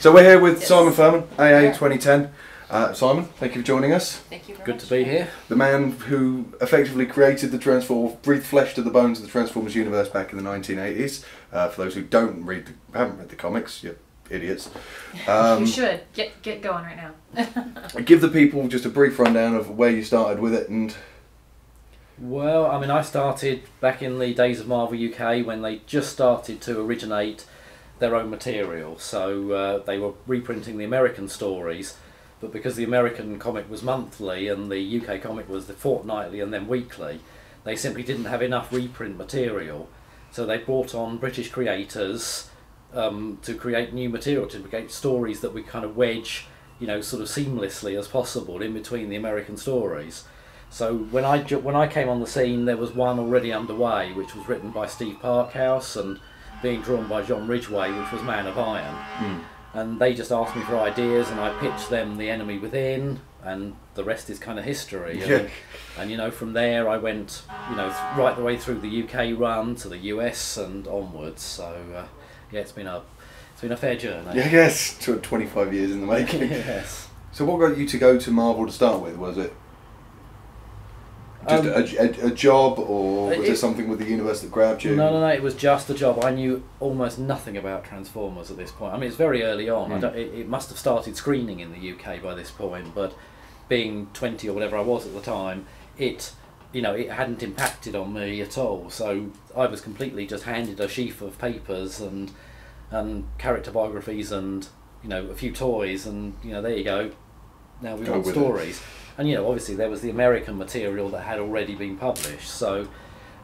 So we're here with Yes. Simon Furman, AA Yeah. 2010. Uh, Simon, thank you for joining us. Thank you very Good much. to be here. The man who effectively created the Transform, breathed flesh to the bones of the Transformers universe back in the 1980s. Uh, for those who don't read, the, haven't read the comics, you idiots. Um, you should get get going right now. give the people just a brief rundown of where you started with it and Well, I mean, I started back in the days of Marvel UK when they just started to originate their own material. So uh, they were reprinting the American stories, but because the American comic was monthly and the UK comic was the fortnightly and then weekly, they simply didn't have enough reprint material. So they brought on British creators um, to create new material, to create stories that we kind of wedge, you know, sort of seamlessly as possible in between the American stories. So when I when I came on the scene, there was one already underway, which was written by Steve Parkhouse and being drawn by John Ridgway, which was Man of Iron. And they just asked me for ideas, and I pitched them The Enemy Within, and the rest is kind of history. Yeah. And, and you know, from there I went, you know, right the way through the UK run to the US and onwards. So uh, yeah, it's been a it's been a fair journey. yeah, yes, tw- 25 years in the making. yes. So what got you to go to Marvel to start with? Was it just Um, a, a, a job or was it- there something with the universe that grabbed you? No, no, no. It was just a job. I knew almost nothing about Transformers at this point. I mean, it's very early on. I Mm. don't, it, it must have started screening in the UK by this point, but being twenty or whatever I was at the time, it, you know, it hadn't impacted on me at all. So I was completely just handed a sheaf of papers and and character biographies and you know a few toys and you know there you go. Now we Go want with it. And you know, obviously there was the American material that had already been published. So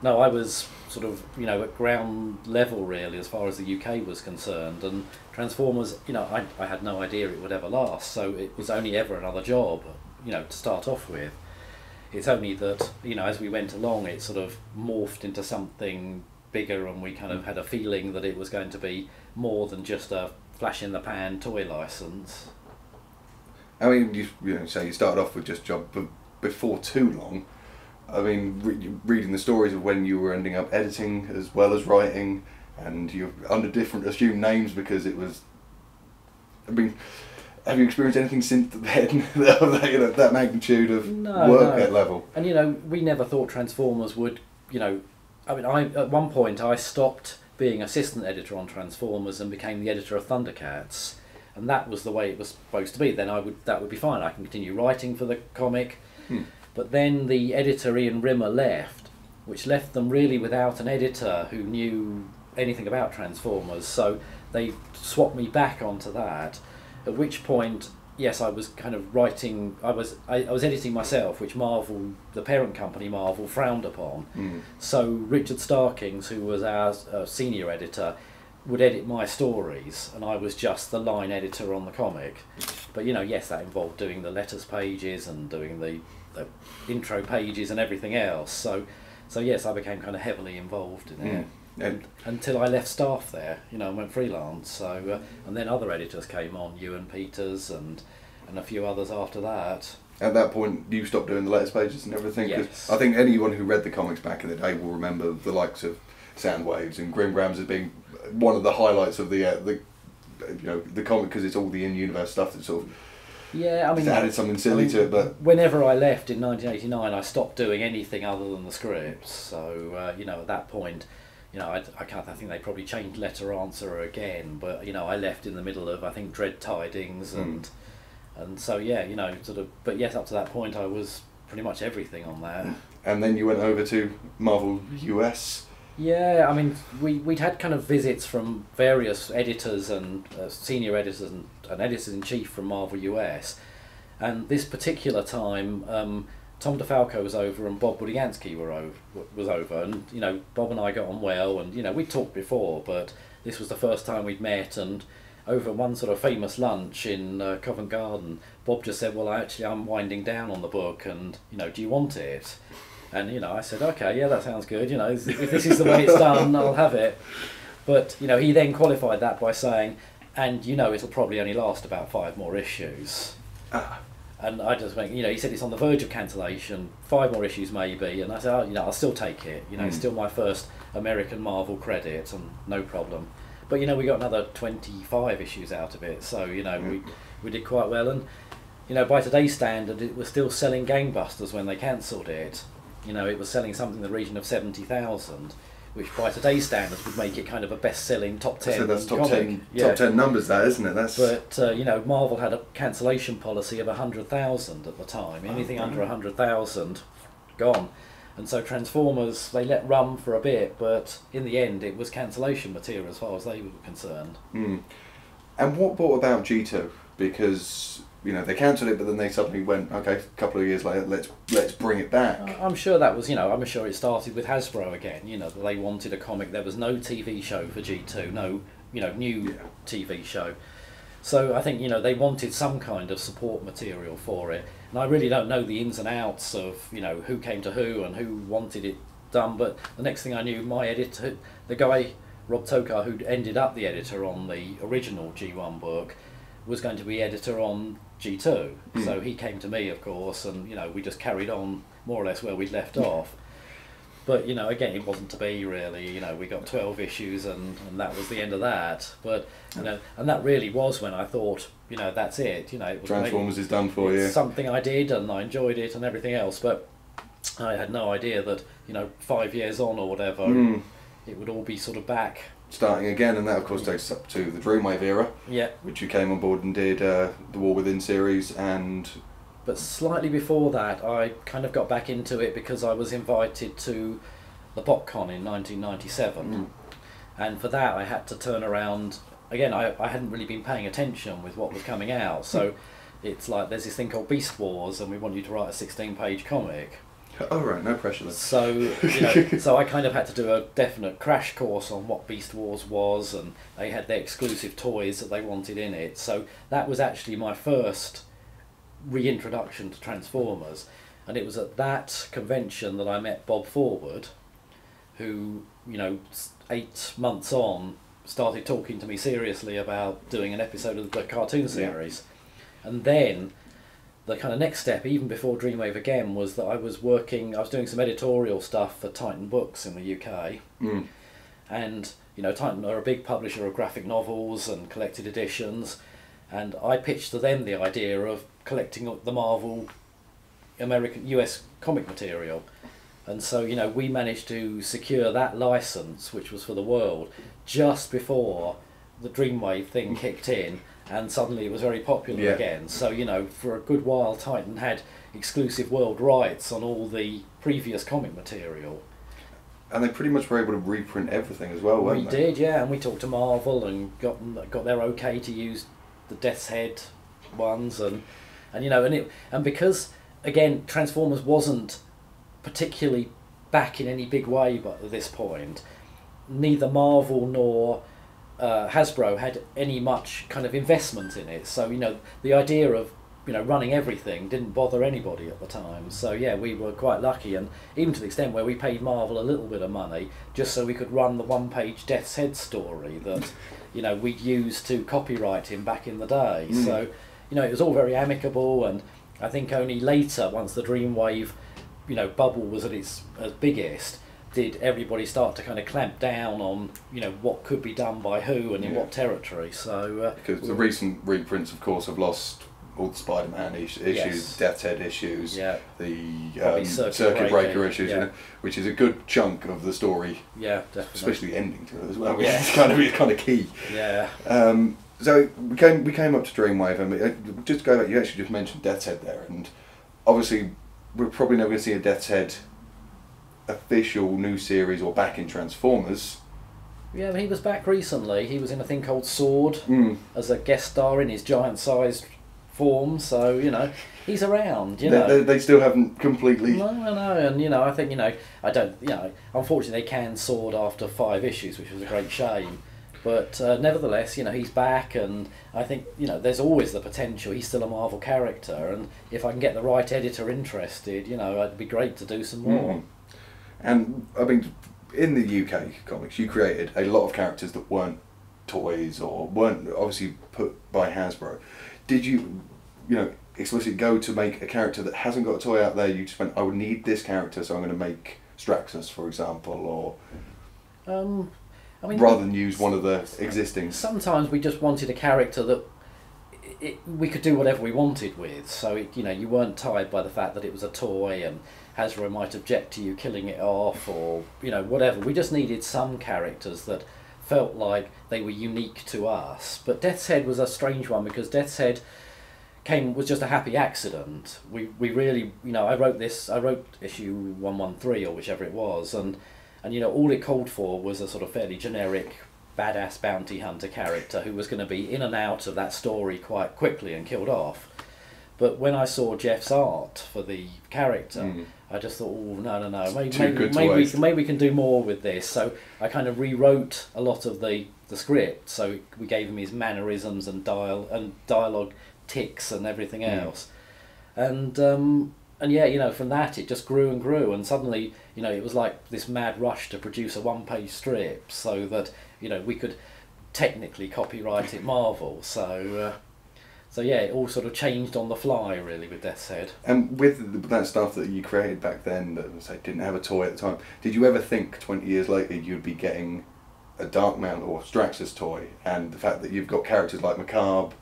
no, I was sort of you know at ground level really as far as the UK was concerned, and Transformers, you know, I, I had no idea it would ever last, so it was only ever another job, you know, to start off with. It's only that you know as we went along, it sort of morphed into something bigger, and we kind of had a feeling that it was going to be more than just a flash in the pan toy license. I mean, you, you know, say you started off with just job, but before too long, I mean, re- reading the stories of when you were ending up editing as well as writing, and you're under different assumed names because it was. I mean, have you experienced anything since then of that, you know, that magnitude of No, work no. at level? And you know, we never thought Transformers would, you know, I mean, I at one point I stopped being assistant editor on Transformers and became the editor of Thundercats, and that was the way it was supposed to be. Then I would that would be fine. I can continue writing for the comic, Hmm. but then the editor Ian Rimmer left, which left them really without an editor who knew anything about Transformers. So they swapped me back onto that. At which point, yes, I was kind of writing. I was I, I was editing myself, which Marvel, the parent company Marvel, frowned upon. Mm. So Richard Starkings, who was our uh, senior editor, would edit my stories, and I was just the line editor on the comic. But you know, yes, that involved doing the letters pages and doing the, the intro pages and everything else. So, so yes, I became kind of heavily involved in it. Mm. And Until I left staff there, you know, and went freelance. So, uh, and then other editors came on, Euan Peters and and a few others after that. at that point, you stopped doing the letters pages and everything. Yes. I think anyone who read the comics back in the day will remember the likes of Soundwaves and Grim Grams as being one of the highlights of the uh, the you know the comic because it's all the in-universe stuff that sort of Yeah, I mean, added something silly I mean, to it. But whenever I left in 1989, I stopped doing anything other than the scripts. So uh, you know, at that point, you know, I, I can't. I think they probably changed letter answer again. But you know, I left in the middle of I think Dread Tidings and and so yeah, you know, sort of. But yes, up to that point, I was pretty much everything on there. and then you went over to Marvel US. Yeah, I mean, we we'd had kind of visits from various editors and uh, senior editors and, and editors in chief from Marvel US, and this particular time, um, Tom DeFalco was over and Bob Budiansky were over, was over, and you know Bob and I got on well, and you know we talked before, but this was the first time we'd met, and over one sort of famous lunch in uh, Covent Garden, Bob just said, "Well, actually, I'm winding down on the book, and you know, do you want it?" And you know, I said, "Okay, yeah, that sounds good. You know, if this is the way it's done, I'll have it." But you know, he then qualified that by saying, "And you know, it'll probably only last about five more issues." Ah. And I just went, you know, he said it's on the verge of cancellation, five more issues maybe, and I said, oh, you know, I'll still take it. You know, it's Mm. still my first American Marvel credit, and no problem. but you know we got another 25 issues out of it so you know we, we did quite well and you know by today's standard it was still selling gangbusters when they cancelled it you know it was selling something in the region of 70,000 which by today's standards would make it kind of a best-selling top 10 So that's top comic. ten, Yeah. top ten numbers, that isn't it? That's But uh, you know, Marvel had a cancellation policy of hundred thousand at the time. Anything under right. hundred thousand, gone. And so Transformers they let run for a bit, but in the end it was cancellation material as far as they were concerned. Mm. And what brought about G two? Because you know they cancelled it, but then they suddenly went, okay, a couple of years later, let's let's bring it back. I- I'm sure that was you know I'm sure it started with Hasbro again. You know they wanted a comic. There was no TV show for G two, no you know new Yeah. TV show. So I think you know they wanted some kind of support material for it, and I really don't know the ins and outs of you know who came to who and who wanted it done. But the next thing I knew, my editor, the guy Rob Tokar, who'd ended up the editor on the original G1 book, was going to be editor on G2. Hmm. So he came to me, of course, and you know we just carried on more or less where we'd left off. But you know, again, it wasn't to be really. You know, we got twelve issues, and, and that was the end of that. But you know, and that really was when I thought, you know, that's it. You know, it was. Transformers is done for you. something I did, and I enjoyed it, and everything else. But I had no idea that you know, five years on or whatever, Mm. it would all be sort of back. Starting again, and that of course takes us up to the Dreamwave era, Yeah, which you came on board and did uh, the War Within series, and But slightly before that, I kind of got back into it because I was invited to the BotCon in 1997. Mm. And for that, I had to turn around. Again, I, I hadn't really been paying attention with what was coming out. So it's like there's this thing called Beast Wars, and we want you to write a 16 page comic. oh right, no pressure then. So, you know, so I kind of had to do a definite crash course on what Beast Wars was, and they had their exclusive toys that they wanted in it. So that was actually my first reintroduction to Transformers, and it was at that convention that I met Bob Forward, who, you know, eight months on, started talking to me seriously about doing an episode of the cartoon series, and then the kind of next step, even before Dreamwave again, was that I was working. I was doing some editorial stuff for Titan Books in the UK, Mm. and you know Titan are a big publisher of graphic novels and collected editions, and I pitched to them the idea of collecting the Marvel American US comic material. And so, you know, we managed to secure that license, which was for the world, just before the Dreamwave thing kicked in, and suddenly it was very popular Yeah. again. So, you know, for a good while, Titan had exclusive world rights on all the previous comic material. And they pretty much were able to reprint everything as well, weren't we they? We did, yeah, and we talked to Marvel and got got their okay to use the Death's Head ones, and and you know, and it and because again, Transformers wasn't particularly back in any big way, but at this point, neither Marvel nor uh, Hasbro had any much kind of investment in it. So you know, the idea of you know running everything didn't bother anybody at the time. So yeah, we were quite lucky, and even to the extent where we paid Marvel a little bit of money just so we could run the one-page Death's Head story that you know we'd used to copyright him back in the day. Mm. So you know, it was all very amicable, and I think only later, once the Dreamwave, you know, bubble was at its as biggest, did everybody start to kind of clamp down on you know what could be done by who and in Yeah. what territory. So uh, Because the recent reprints, of course, have lost all the Spider-Man is- issues, Yes. Death's Head issues, yeah, the um, Circuit circuit, Breaker, breaker, issues, yeah. you know, which is a good chunk of the story, yeah, definitely. especially the ending to it as well. Which Yeah. is kind of kind of key. yeah, Um, so we came we came up to Dreamwave, and we, uh, just to go back. You actually just mentioned Death's Head there, and obviously we're probably never going to see a Death's Head official new series or back in Transformers. yeah. He was back recently. He was in a thing called Sword Mm. as a guest star in his giant-sized form. So you know, he's around. You they, know. they, they still haven't completely. No, no, no, and you know, I think you know, I don't, you know, unfortunately they canned Sword after five issues, which was a great shame. But uh, nevertheless, you know, he's back, and I think you know, there's always the potential. He's still a Marvel character, and if I can get the right editor interested, you know, it'd be great to do some more. Mm. And I mean, in the UK comics, you created a lot of characters that weren't toys or weren't obviously put by Hasbro. Did you, you know, explicitly go to make a character that hasn't got a toy out there? You just went, I would need this character, so I'm going to make Straxus, for example, or Um, I mean, rather than use one of the existing. sometimes we just wanted a character that it, we could do whatever we wanted with. So it, you know, you weren't tied by the fact that it was a toy and Hasbro might object to you killing it off or you know whatever. We just needed some characters that felt like they were unique to us. But Death's Head was a strange one because Death's Head came was just a happy accident. We we really you know I wrote this I wrote issue one one three or whichever it was and and you know all it called for was a sort of fairly generic badass bounty hunter character who was going to be in and out of that story quite quickly and killed off. But when I saw Geoff's art for the character, Mm. I just thought, oh no no no, maybe maybe, maybe, we can, maybe we can do more with this. So I kind of rewrote a lot of the, the script. So we gave him his mannerisms and dial and dialogue ticks and everything Mm. else. And um, and yeah, you know, from that it just grew and grew, and suddenly, you know, it was like this mad rush to produce a one-page strip, so that you know we could technically copyright it Marvel. So, uh, so yeah, it all sort of changed on the fly, really, with Death's Head. And with that stuff that you created back then, that say didn't have a toy at the time, did you ever think twenty years later you'd be getting a Dark Mount or Straxus toy? And the fact that you've got characters like Macabre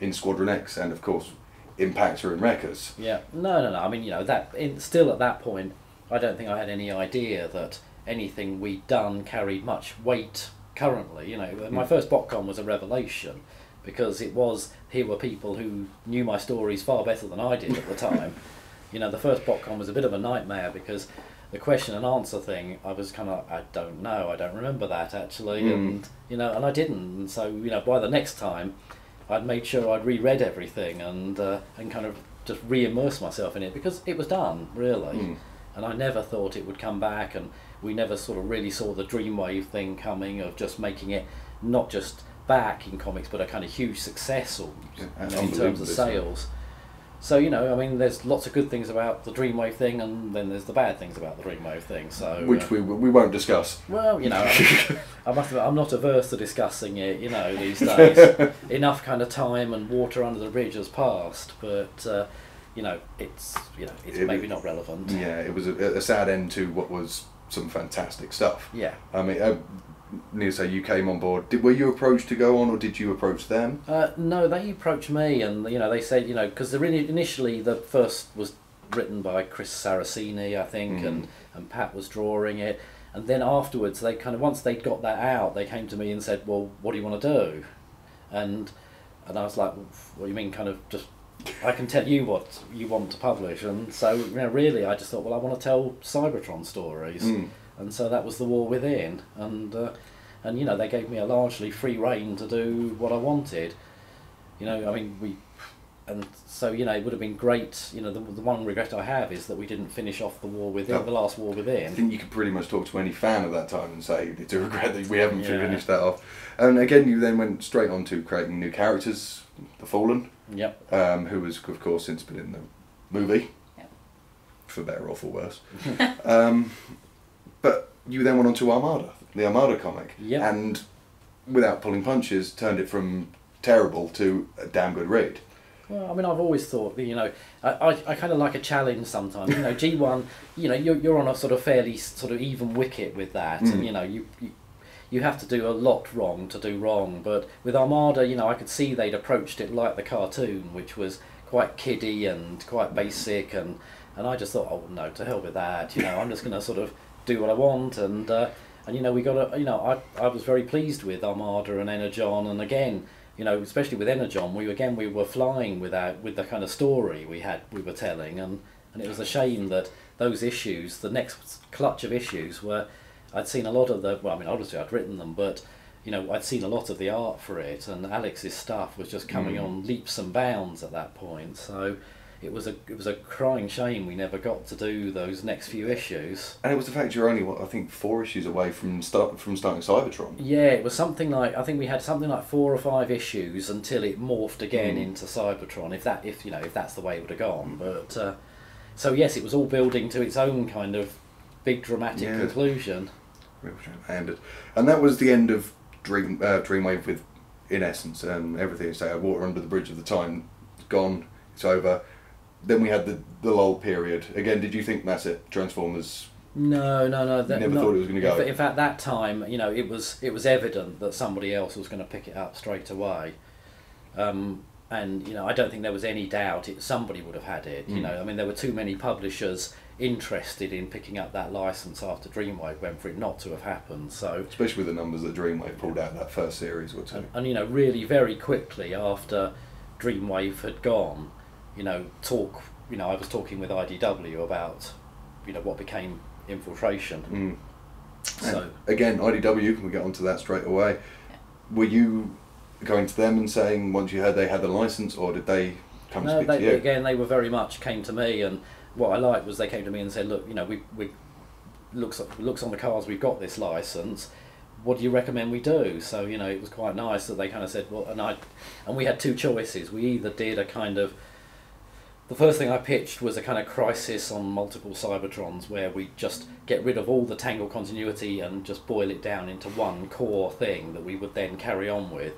in Squadron X, and of course Impactor and Wreckers. Yeah, no, no, no. I mean, you know, that in, still at that point, I don't think I had any idea that anything we'd done carried much weight currently. You know, my Mm. first BotCon was a revelation because it was here were people who knew my stories far better than I did at the time. you know, the first BotCon was a bit of a nightmare because the question and answer thing, I was kind of, I don't know, I don't remember that actually, Mm. and you know, and I didn't. And so, you know, by the next time, I'd made sure I'd reread everything and uh, and kind of just re-immerse myself in it because it was done really, Mm. and I never thought it would come back, and we never sort of really saw the Dreamwave thing coming of just making it not just back in comics but a kind of huge success or Yeah, you know, in terms of sales. So you know, I mean, there's lots of good things about the Dreamwave thing, and then there's the bad things about the Dreamwave thing. So Which uh, we we won't discuss. well, you know, I, I must admit, I'm not averse to discussing it. You know, these days, enough kind of time and water under the bridge has passed, but uh, you know, it's you know, it's It- maybe not relevant. Yeah, it was a, a sad end to what was some fantastic stuff. Yeah. I mean, uh, Neil, say you came on board. Did, were you approached to go on, or did you approach them? Uh, no, they approached me, and you know, they said, you know, because initially the first was written by Chris Sarracini, I think, Mhm. and and Pat was drawing it, and then afterwards they kind of once they'd got that out, they came to me and said, well, what do you want to do? And and I was like, what do you mean, kind of just. I can tell you what you want to publish, and so you know, really, I just thought, well, I want to tell Cybertron stories, Mm. And so that was the War Within, and uh, and you know they gave me a largely free reign to do what I wanted. You know, I mean we, and so you know it would have been great. You know, the, the one regret I have is that we didn't finish off the War Within, Yeah. the last War within. I think you could pretty much talk to any fan of that time and say it's a regret that we haven't Yeah. finished that off. And again, you then went straight on to creating new characters, the Fallen, Yep. um, who has of course since been in the movie, Yep. for better or for worse. um, but you then went on to Armada, the Armada comic, Yep. and without pulling punches, turned it from terrible to a damn good read. Well, I mean, I've always thought that, you know, I, I, I kind of like a challenge sometimes. You know, G1, you know, you're, you're on a sort of fairly sort of even wicket with that. Mm. And, you know, you, you, you have to do a lot wrong to do wrong. But with Armada, you know, I could see they'd approached it like the cartoon, which was quite kiddie and quite basic. And, and I just thought, oh, no, to hell with that. You know, I'm just going to sort of do what I want. And, uh, and you know, we got a, you know, I, I was very pleased with Armada and Energon. And again, you know, especially with Energon, we again we were flying with our, with the kind of story we had we were telling, and and it was a shame that those issues, the next clutch of issues, were I'd seen a lot of the well, I mean obviously I'd written them, but you know I'd seen a lot of the art for it, and Alex's stuff was just coming Mm. on leaps and bounds at that point, so. It was a it was a crying shame we never got to do those next few issues. And it was the fact you're only what I think four issues away from start from starting Cybertron. Yeah, it was something like I think we had something like four or five issues until it morphed again Mm. into Cybertron. If that, if you know, if that's the way it would have gone. But uh, so yes, it was all building to its own kind of big dramatic Yeah. conclusion. And and that was the end of Dream uh, Dreamwave with, in essence, and everything. So water under the bridge of the time, gone. It's over. Then we had the the lull period. Again, did you think that's it? Transformers No, no, no. That- never not- thought it was going to go. In, fa- in fact, that time, you know, it was it was evident that somebody else was going to pick it up straight away, um, and you know, I don't think there was any doubt it somebody would have had it. You Mm. know, I mean, there were too many publishers interested in picking up that license after Dreamwave went for it not to have happened. So, Especially with the numbers that Dreamwave pulled out that first series or two. and, and you know, really very quickly after Dreamwave had gone, you know, talk. You know, I was talking with IDW about, you know, what became infiltration. Mm. So. And again, IDW, can we get onto that straight away? Were you going to them and saying once you heard they had the license, or did they come No, speak they, to you? again, they were very much came to me, and what I liked was they came to me and said, "Look, you know, we we looks looks on the cards, we've got this license. What do you recommend we do?" So you know, it was quite nice that they kind of said, "Well," and I, and we had two choices. We either did a kind of the first thing I pitched was a kind of crisis on multiple Cybertrons where we just get rid of all the Tangle continuity and just boil it down into one core thing that we would then carry on with.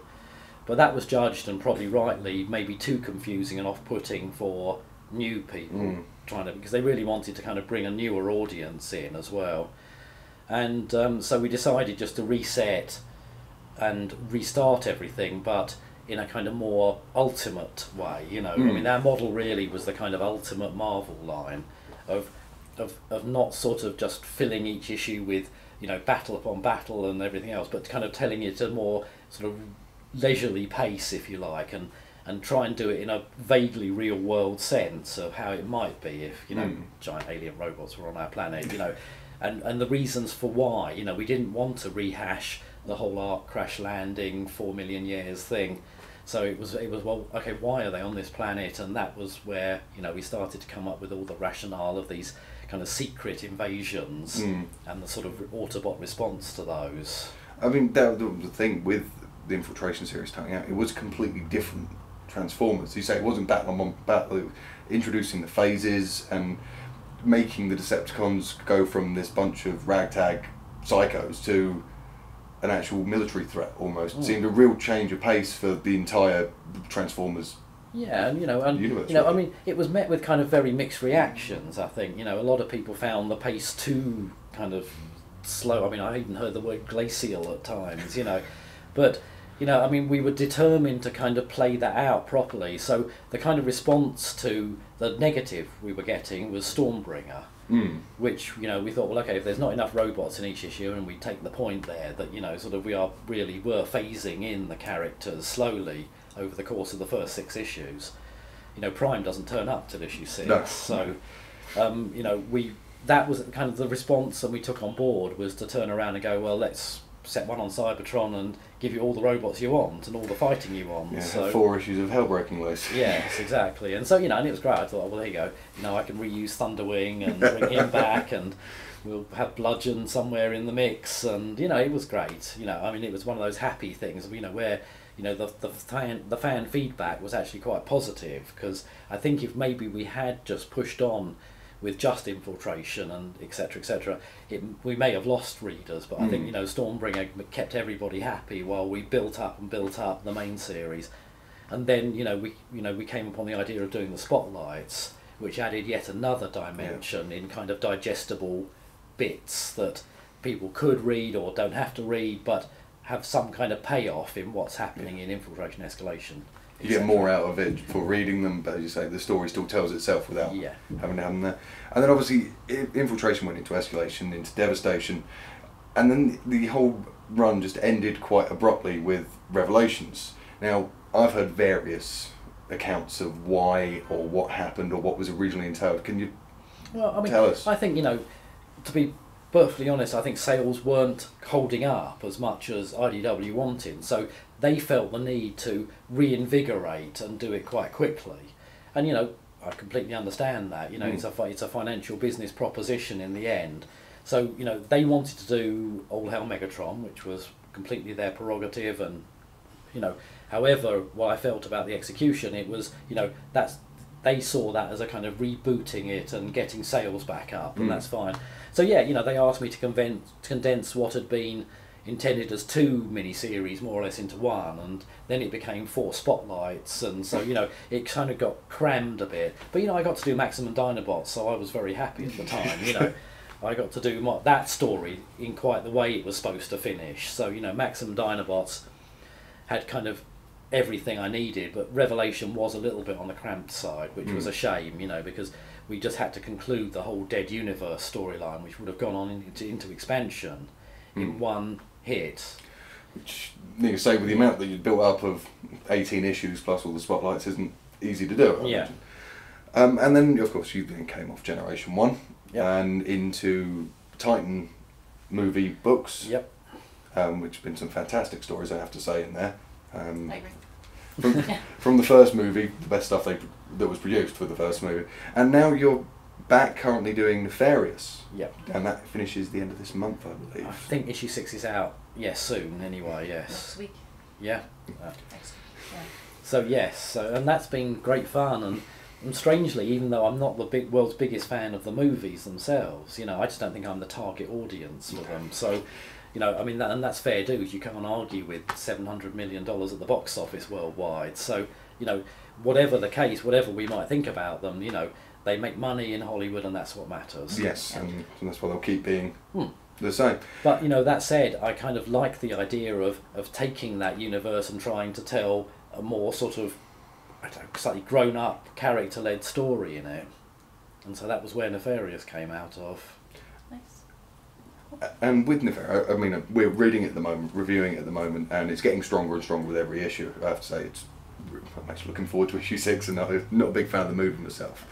But that was judged and probably rightly maybe too confusing and off-putting for new people Mm. trying to because they really wanted to kind of bring a newer audience in as well. And um, so we decided just to reset and restart everything, but in a kind of more ultimate way. You know, I Mm. mean, our model really was the kind of ultimate Marvel line of of of not sort of just filling each issue with you know battle upon battle and everything else, but kind of telling it at a more sort of leisurely pace, if you like, and and try and do it in a vaguely real world sense of how it might be if you know Mm. giant alien robots were on our planet. You know, and and the reasons for why. You know, we didn't want to rehash the whole Ark crash landing four million years thing. So it was it was well okay why are they on this planet and that was where you know we started to come up with all the rationale of these kind of secret invasions Mm. and the sort of Autobot response to those. I mean, that was the thing with the Infiltration series coming out. It was completely different Transformers. You say it wasn't battle on battle, it was introducing the phases and making the Decepticons go from this bunch of ragtag psychos to an actual military threat almost. Mm. Seemed a real change of pace for the entire Transformers. Yeah, and you know, and Universe, you know, I mean, it was met with kind of very mixed reactions. I think you know, a lot of people found the pace too kind of slow. I mean, I even heard the word glacial at times. You know, but you know, I mean, we were determined to kind of play that out properly. So the kind of response to the negative we were getting was Stormbringer. Mm. which you know we thought well okay if there's not enough robots in each issue and we take the point there that you know sort of we are really were phasing in the characters slowly over the course of the first six issues you know prime doesn't turn up till issue six No. so um, you know we that was kind of the response that we took on board was to turn around and go well let's set one on cybertron and give you all the robots you want and all the fighting you want Yeah, so four issues of hell breaking loose. Yes, exactly. And so, you know, and it was great. I thought, oh, well, there you go. You know, I can reuse Thunderwing and bring him back and we'll have Bludgeon somewhere in the mix. And, you know, it was great. You know, I mean, it was one of those happy things, you know, where, you know, the, the, fan, the fan feedback was actually quite positive because I think if maybe we had just pushed on with just infiltration and etc etc it we may have lost readers but i think Mm. you know stormbringer kept everybody happy while we built up and built up the main series. And then you know we you know we came upon the idea of doing the spotlights which added yet another dimension in kind of digestible bits that people could read or don't have to read but have some kind of payoff in what's happening in infiltration escalation You get more out of it for reading them, but as you say, the story still tells itself without Yeah. having to have them there. And then obviously, infiltration went into escalation, into devastation, and then the whole run just ended quite abruptly with revelations. Now, I've heard various accounts of why or what happened or what was originally entailed. Can you? Well, I mean, Tell us. I think you know, to be perfectly honest, I think sales weren't holding up as much as IDW wanted, so they felt the need to reinvigorate and do it quite quickly. And you know, I completely understand that. You know, Mm. it's a fi- it's a financial business proposition in the end. So you know, they wanted to do All Hell Megatron, which was completely their prerogative, and you know, however, what I felt about the execution, it was you know that's they saw that as a kind of rebooting it and getting sales back up, and Mm. that's fine. So yeah, you know, they asked me to conven- condense what had been intended as two mini-series more or less into one, and then it became four spotlights, and so you know, it kind of got crammed a bit. But you know, I got to do Maximum Dinobots, so I was very happy at the time. You know, I got to do my, that story in quite the way it was supposed to finish. So you know, maximum Dinobots had kind of everything I needed, but Revelation was a little bit on the cramped side, which was Mm. a shame, you know, because we just had to conclude the whole Dead Universe storyline, which would have gone on into, into expansion in Mm. one hit. Which, you say with the amount that you built up of 18 issues plus all the spotlights isn't easy to do. I Yeah. Um, and then, of course, you then came off Generation 1 Yep. and into Titan movie books, Yep. um, which have been some fantastic stories, I have to say, in there. Um, I agree. from, from the first movie, the best stuff they that was produced for the first movie, and now you're back currently doing Nefarious, Yep. and that finishes the end of this month, I believe. I think issue six is out. Yes, soon. Anyway, Next yes. week. Yeah. Uh, Next. Yeah. So yes, so and that's been great fun and, and strangely, even though I'm not the big world's biggest fan of the movies themselves, you know, I just don't think I'm the target audience for them. So, you know, I mean, that, and that's fair dues. You can't argue with seven hundred million dollars at the box office worldwide. So, you know, whatever the case, whatever we might think about them, you know, they make money in Hollywood, and that's what matters. Yes, and, and that's why they'll keep being Hmm. the same. But you know, that said, I kind of like the idea of, of taking that universe and trying to tell a more sort of I don't know, slightly grown up, character led story in it. And so that was where Nefarious came out of. Nice. And with Nefarious, I mean, we're reading it at the moment, reviewing it at the moment, and it's getting stronger and stronger with every issue. I have to say, it's I'm actually looking forward to issue six, and I'm not a big fan of the movie myself.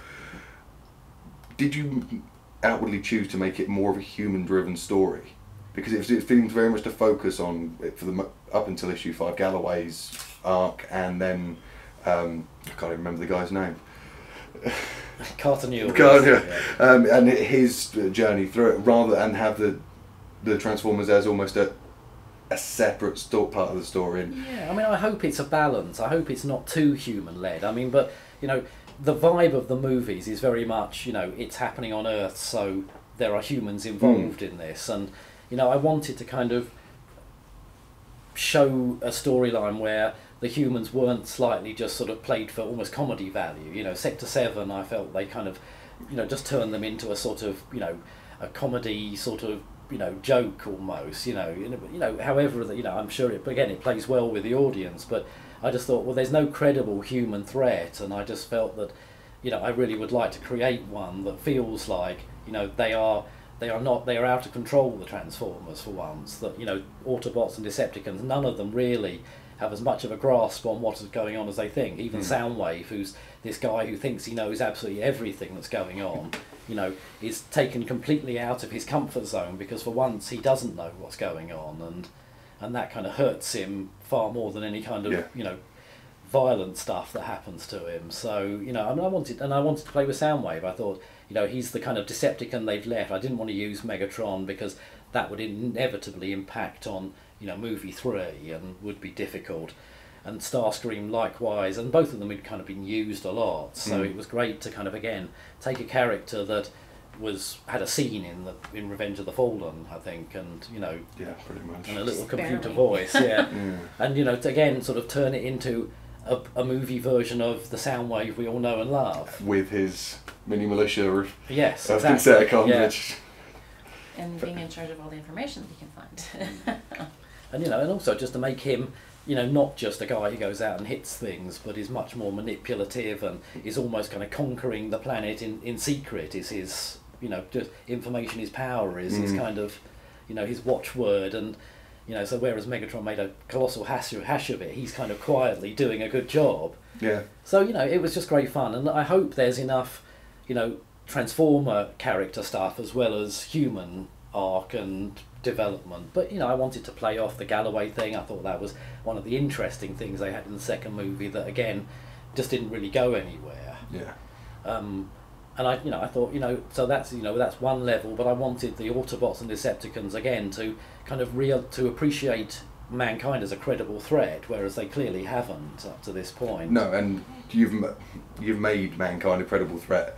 Did you outwardly choose to make it more of a human-driven story? Because it, it seems very much to focus on it for the up until issue five, Galloway's arc, and then um, I can't even remember the guy's name. Carter Newell. God, was- yeah. um, and his journey through it, rather and have the the Transformers as almost a a separate sto- part of the story. And Yeah, I mean, I hope it's a balance. I hope it's not too human led. I mean, but, you know, the vibe of the movies is very much, you know, it's happening on Earth, so there are humans involved hmm. in this. And, you know, I wanted to kind of show a storyline where the humans weren't slightly just sort of played for almost comedy value. You know, Sector 7, I felt they kind of, you know, just turned them into a sort of, you know, a comedy sort of, you know, joke almost, you know, you know, however, you know, I'm sure it, again, it plays well with the audience, but I just thought, well, there's no credible human threat, and I just felt that, you know, I really would like to create one that feels like, you know, they are they are not they are out of control the transformers for once that you know autobots and decepticons none of them really have as much of a grasp on what is going on as they think even Hmm. soundwave who's this guy who thinks he knows absolutely everything that's going on you know is taken completely out of his comfort zone because for once he doesn't know what's going on and and that kind of hurts him far more than any kind of Yeah. you know violent stuff that happens to him. So you know, I mean, I wanted and I wanted to play with Soundwave. I thought, you know, he's the kind of Decepticon they've left. I didn't want to use Megatron because that would inevitably impact on you know movie three and would be difficult. And Starscream likewise, and both of them had kind of been used a lot. So Mm. it was great to kind of again take a character that was had a scene in the in Revenge of the Fallen, I think, and you know, yeah, pretty much. and a little Just computer barely. voice, yeah Yeah. and you know to again sort of turn it into a, a movie version of the Soundwave we all know and love. With his mini militia of Yes, of exactly. Insecticons, Yeah. which And being in charge of all the information that he can find. And you know, and also just to make him, you know, not just a guy who goes out and hits things, but is much more manipulative and is almost kind of conquering the planet in, in secret. Is his, you know, just information is power. Is Mm. kind of, you know, his watchword and. You know, so whereas Megatron made a colossal hash, hash of it, he's kind of quietly doing a good job. yeah, So you know, it was just great fun, and I hope there's enough, you know, Transformer character stuff as well as human arc and development. But you know, I wanted to play off the Galloway thing. I thought that was one of the interesting things they had in the second movie that again just didn't really go anywhere. yeah, Um, and I, you know, I thought, you know, so that's you know that's one level, but I wanted the Autobots and Decepticons again to kind of real to appreciate mankind as a credible threat, whereas they clearly haven't up to this point. no, and you've you've made mankind a credible threat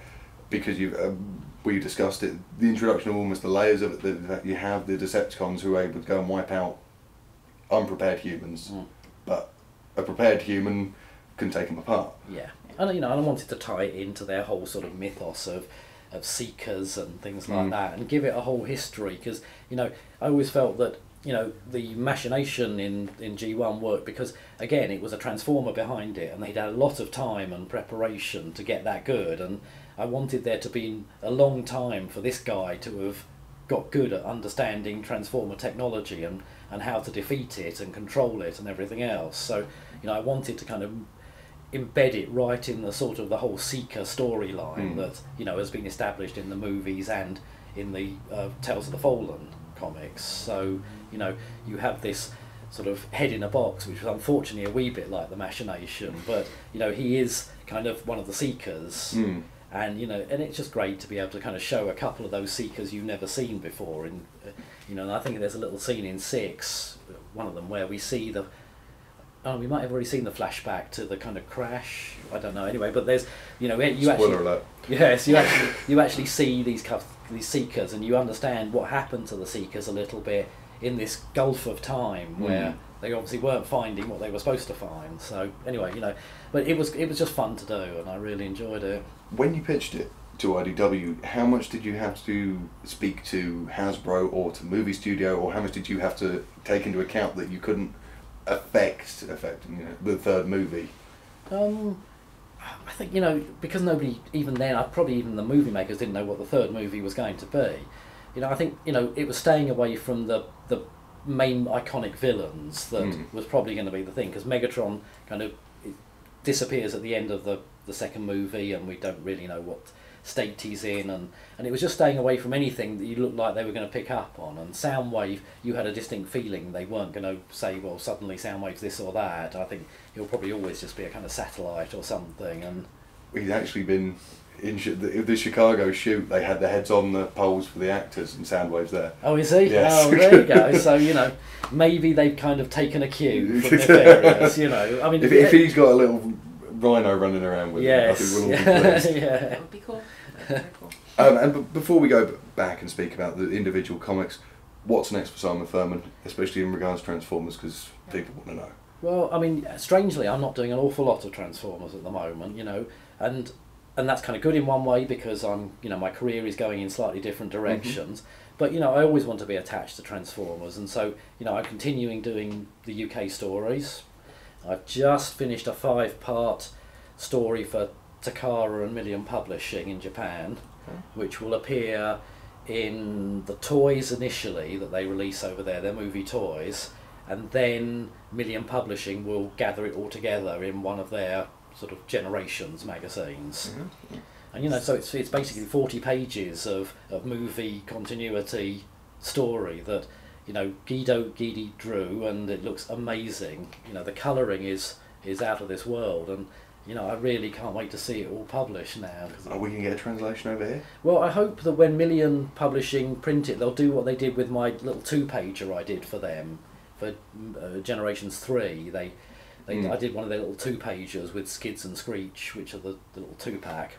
because you've um, we discussed it. The introduction of almost the layers of it that, that you have the Decepticons who are able to go and wipe out unprepared humans, Mm. but a prepared human can take them apart. Yeah, and you know, and I wanted to tie it into their whole sort of mythos of of seekers and things like Mm. that, and give it a whole history. Because you know, I always felt that you know the machination in in G one worked because again it was a transformer behind it, and they'd had a lot of time and preparation to get that good, and I wanted there to be a long time for this guy to have got good at understanding transformer technology and, and how to defeat it and control it and everything else. So, you know, I wanted to kind of embed it right in the sort of the whole Seeker storyline Mm. that, you know, has been established in the movies and in the uh, Tales of the Fallen comics. So, you know, you have this sort of head in a box, which was unfortunately a wee bit like the machination, but, you know, he is kind of one of the Seekers Mm. and you know and it's just great to be able to kind of show a couple of those seekers you've never seen before and uh, you know and i think there's a little scene in six one of them where we see the oh we might have already seen the flashback to the kind of crash i don't know anyway but there's you know you Spoiler actually alert. yes you actually you actually see these these seekers and you understand what happened to the seekers a little bit in this gulf of time where Mm. they obviously weren't finding what they were supposed to find so anyway you know but it was it was just fun to do and i really enjoyed it When you pitched it to IDW, how much did you have to speak to Hasbro or to movie studio, or how much did you have to take into account that you couldn't affect affect you know the third movie? Um, I think you know because nobody even then, I probably even the movie makers didn't know what the third movie was going to be. You know, I think you know it was staying away from the the main iconic villains that Mm. was probably going to be the thing because Megatron kind of disappears at the end of the the second movie and we don't really know what state he's in and and it was just staying away from anything that you looked like they were going to pick up on and Soundwave you had a distinct feeling they weren't going to say well suddenly Soundwave's this or that I think he'll probably always just be a kind of satellite or something and He's actually been in the, the Chicago shoot. They had the heads on the poles for the actors and Soundwave's there. oh is he Yes. oh there you go so you know maybe they've kind of taken a cue from Nefarious you know I mean If, if he's got a little rhino running around with yes him, I think we'll all be pleased. yeah That would be cool. That would be very cool. Um, and b- before we go b- back and speak about the individual comics, what's next for Simon Furman, especially in regards to Transformers, because people want to know. Well, I mean, strangely, I'm not doing an awful lot of Transformers at the moment, you know, and and that's kind of good in one way because I'm, you know, my career is going in slightly different directions. But you know, I always want to be attached to Transformers, and so you know, I'm continuing doing the UK stories. I've just finished a five-part story for Takara and Million Publishing in Japan, which will appear in the toys initially that they release over there, their movie toys, and then Million Publishing will gather it all together in one of their sort of generations magazines. Mm-hmm. And you know, so it's it's basically forty pages of, of movie continuity story that you know Guido Guidi drew, and it looks amazing. You know, the colouring is is out of this world, and you know, I really can't wait to see it all published now. Are we going to get a translation over here? well, I hope that when Million Publishing print it, they'll do what they did with my little two-pager I did for them for uh, Generations Three. They, they, Mm. I did one of their little two-pagers with Skids and Screech, which are the, the little two-pack.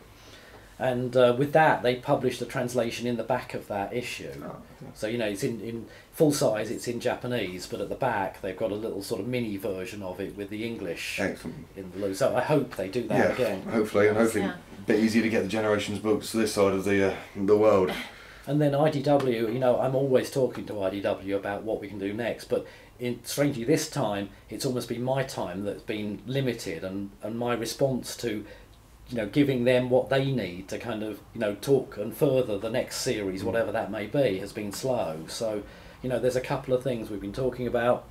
And uh, with that, they published a translation in the back of that issue. Oh, So you know, it's in, in full size. It's in Japanese, but at the back they've got a little sort of mini version of it with the English Excellent. in the loop. So I hope they do that Yeah, again. hopefully, and hopefully Yeah. a bit easier to get the Generations books this side of the uh, the world. And then IDW, you know, I'm always talking to IDW about what we can do next, but in, strangely this time, it's almost been my time that's been limited, and, and my response to, you know, giving them what they need to kind of, you know, talk and further the next series, whatever that may be, has been slow. So, you know, there's a couple of things we've been talking about,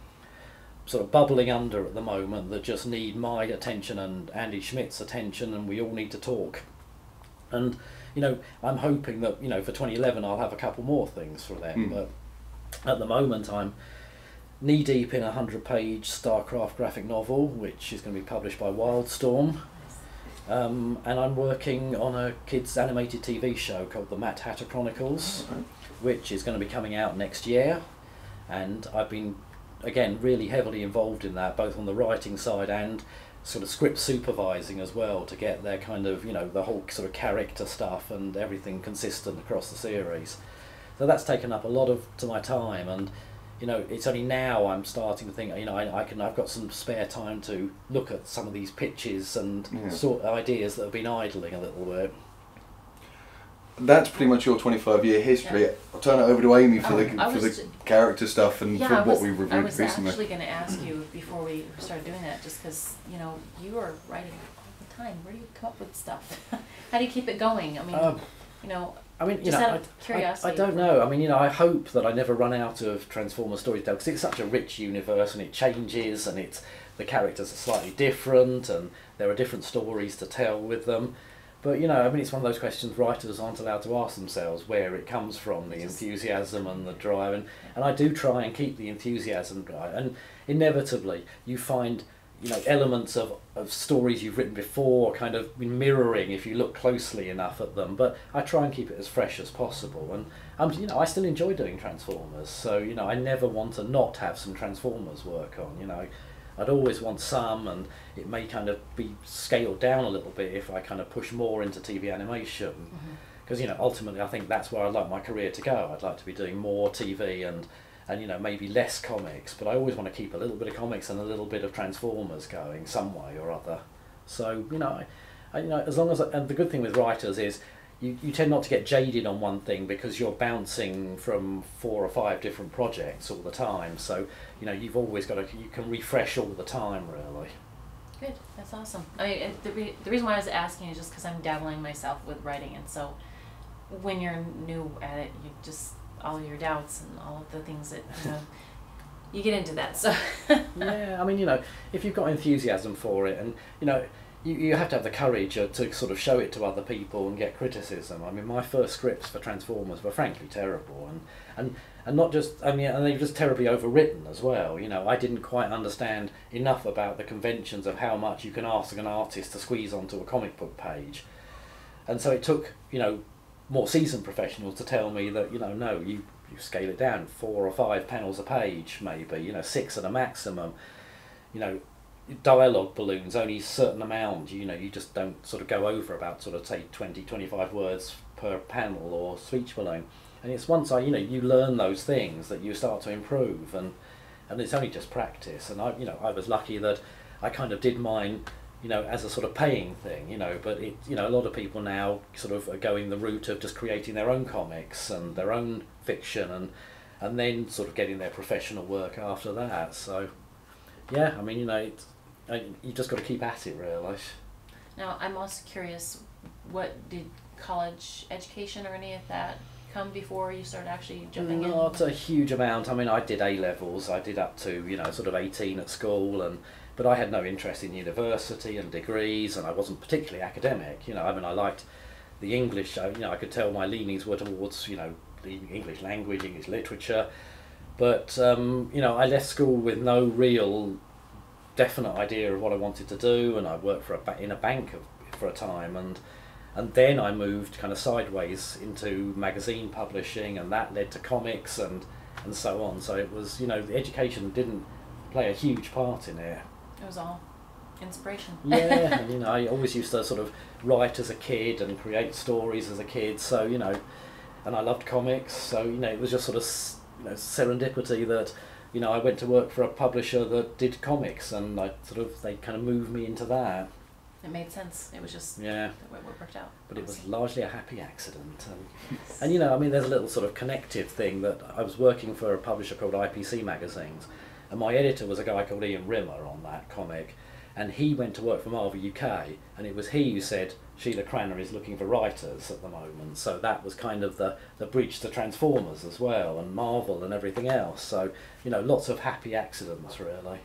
sort of bubbling under at the moment that just need my attention and Andy Schmidt's attention, and we all need to talk. And you know, I'm hoping that you know for 2011 I'll have a couple more things for them. Hmm. But at the moment, I'm knee deep in a hundred-page StarCraft graphic novel, which is going to be published by Wildstorm. Um, and I'm working on a kids animated TV show called The Matt Hatter Chronicles, which is going to be coming out next year. And I've been, again, really heavily involved in that, both on the writing side and sort of script supervising as well, to get their kind of, you know, the whole sort of character stuff and everything consistent across the series. So that's taken up a lot of to my time, and you know, it's only now I'm starting to think, you know, I, I can, I've got some spare time to look at some of these pitches and Yeah. sort of ideas that have been idling a little bit. that's pretty much your 25 year history. I'll turn it over to Amy for Oh, the for the ju- character stuff and Yeah, for I what was, we I reviewed was recently. actually going to ask you before we started doing that, just because you know you are writing all the time. Where do you come up with stuff? How do you keep it going? I mean, Um, you know, I mean, you Just know, I, I. I don't know. I mean, you know, I hope that I never run out of Transformer stories to tell because it's such a rich universe and it changes and it's the characters are slightly different and there are different stories to tell with them. But you know, I mean, it's one of those questions writers aren't allowed to ask themselves where it comes from, the enthusiasm and the drive, and, and I do try and keep the enthusiasm drive. And inevitably, you find you know elements of, of stories you've written before kind of mirroring if you look closely enough at them. But I try and keep it as fresh as possible. And um, you know I still enjoy doing Transformers. So you know I never want to not have some Transformers work on you know. I'd always want some and it may kind of be scaled down a little bit if I kind of push more into TV animation. Because you know ultimately I think that's where I'd like my career to go. I'd like to be doing more TV and and you know maybe less comics but I always want to keep a little bit of comics and a little bit of Transformers going some way or other so you know I, I you know as long as and the good thing with writers is you, you tend not to get jaded on one thing because you're bouncing from four or five different projects all the time so you know you've always got to you can refresh all the time really good. That's awesome. I the re- the reason why I was asking is just because I'm dabbling myself with writing, and so when you're new at it, you just all your doubts and all of the things that you know. You get into that, so yeah, I mean, you know, if you've got enthusiasm for it, and you know, you, you have to have the courage uh, to sort of show it to other people and get criticism. I mean, my first scripts for Transformers were frankly terrible, and and and not just I mean, and they were just terribly overwritten as well. You know, I didn't quite understand enough about the conventions of how much you can ask an artist to squeeze onto a comic book page, and so it took you know more seasoned professionals to tell me that you know no you you scale it down four or five panels a page maybe you know six at a maximum. You know dialogue balloons only a certain amount you know you just don't sort of go over about sort of say 20 25 words per panel or speech balloon. And it's once i you know you learn those things that you start to improve and and it's only just practice. And i you know i was lucky that i kind of did mine you know, as a sort of paying thing, you know, but it, you know, a lot of people now sort of are going the route of just creating their own comics and their own fiction and and then sort of getting their professional work after that. So, yeah, I mean, you know, uh, you just got to keep at it, really. now I'm also curious. What did college education or any of that come before you started actually jumping in? Not a huge amount. I mean, I did A levels. I did up to you know sort of eighteen at school, and but I had no interest in university and degrees, and I wasn't particularly academic. You know, I mean, I liked the English. You know, I could tell my leanings were towards you know the English language, English literature, but um, you know, I left school with no real definite idea of what I wanted to do, and I worked for a in a bank of, for a time, and and then I moved kind of sideways into magazine publishing, and that led to comics and and so on. So it was, you know, the education didn't play a huge part in it. It was all inspiration. Yeah, and, you know, I always used to sort of write as a kid and create stories as a kid. So you know, and I loved comics. So you know, it was just sort of you know serendipity that you know I went to work for a publisher that did comics, and I sort of they kind of moved me into that. It made sense. It was just Yeah. the way it worked out. but it was largely a happy accident. And, and you know, I mean, there's a little sort of connective thing that I was working for a publisher called IPC Magazines, and my editor was a guy called Ian Rimmer on that comic, and he went to work for Marvel UK, and it was he who said Sheila Cranna is looking for writers at the moment. So that was kind of the the bridge to Transformers as well, and Marvel and everything else. So you know, lots of happy accidents really.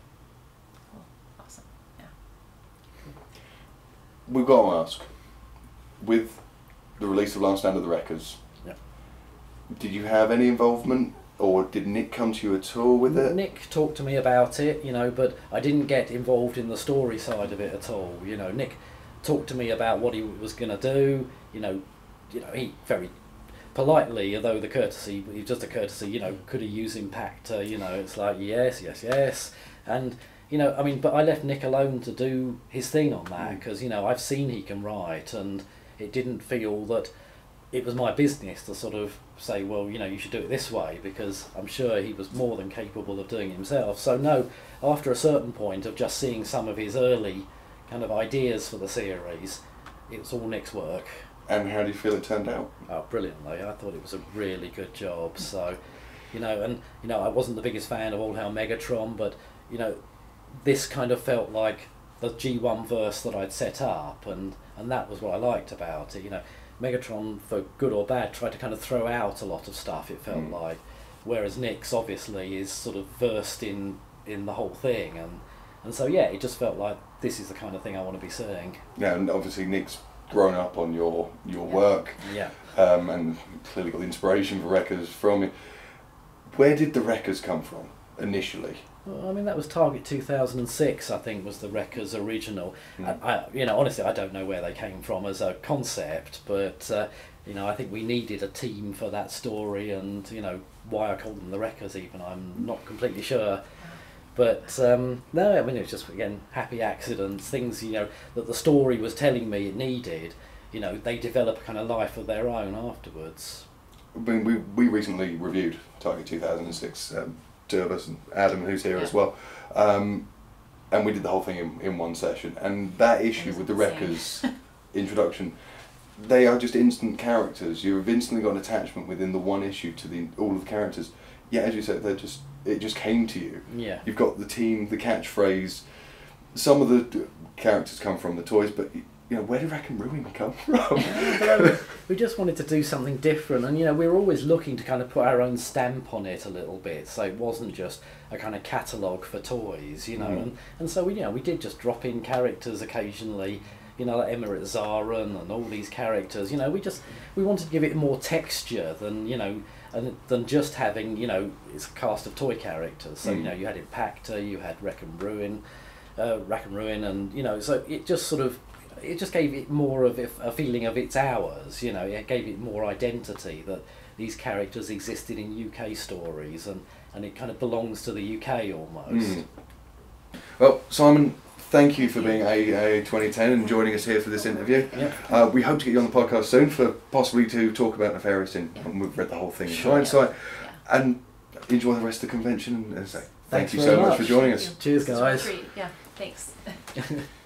Cool. Awesome. Yeah. We've got to ask, with the release of Last Stand of the Wreckers, Yeah. did you have any involvement, or did Nick come to you at all with it? Nick talked to me about it, you know, but I didn't get involved in the story side of it at all. You know, Nick talked to me about what he was going to do. You know, you know, he very politely, although the courtesy, he just a courtesy. You know, could he use Impactor? Uh, you know, it's like yes, yes, yes, and you know, I mean, but I left Nick alone to do his thing on that mm. because you know I've seen he can write, and it didn't feel that it was my business to sort of say, well, you know, you should do it this way because I'm sure he was more than capable of doing it himself. So no, after a certain point of just seeing some of his early kind of ideas for the series, it was all Nick's work. And how do you feel it turned out? Oh, brilliantly! I thought it was a really good job. So, you know, and you know, I wasn't the biggest fan of All Hail Megatron, but you know, this kind of felt like the G1 verse that I'd set up, and and that was what I liked about it. You know, Megatron, for good or bad, tried to kind of throw out a lot of stuff. It felt Mm. like, whereas Nick's obviously is sort of versed in in the whole thing, and and so yeah, it just felt like this is the kind of thing I want to be seeing. Yeah, and obviously Nick's grown up on your your Yeah. work, Yeah. um, and clearly got the inspiration for Wreckers from it. Where did the Wreckers come from initially? I mean, that was Target 2006, I think, was the Wreckers original. Mm. And I, you know, honestly, I don't know where they came from as a concept, but, uh, you know, I think we needed a team for that story, and, you know, why I called them the Wreckers even, I'm not completely sure. But, um, no, I mean, it was just, again, happy accidents, things, you know, that the story was telling me it needed. You know, they develop a kind of life of their own afterwards. I mean, we, we recently reviewed Target 2006, um, two of us, and Adam, who's here as well. Um, and we did the whole thing in, in one session. And that issue with the. Wreckers introduction, they are just instant characters. You've instantly got an attachment within the one issue to the all of the characters. Yeah, as you said, they're just it just came to you. Yeah. You've got the team, the catchphrase. Some of the characters come from the toys, but y- you know where did Rack and Ruin come from? we just wanted to do something different and you know we were always looking to kind of put our own stamp on it a little bit so it wasn't just a kind of catalogue for toys you know Mm. and, and so we you know we did just drop in characters occasionally you know like Emirate Xaaron and all these characters you know we just we wanted to give it more texture than you know and than just having you know it's a cast of toy characters so you Mm. know you had Impactor you had Wreck and Ruin uh, Rack and Ruin, and you know, so it just sort of, it just gave it more of a, a feeling of its ours. You know, it gave it more identity that these characters existed in UK stories, and and it kind of belongs to the UK almost. Mm. Well, Simon, thank you for being a, a 2010 and joining us here for this interview. Yep. Uh, we hope to get you on the podcast soon for possibly to talk about Nefarious in, and we've read the whole thing in Sure. hindsight. Yeah. And enjoy the rest of the convention and say thank Thanks you so much much. for joining us. Cheers, This was a guys. Yeah, thanks.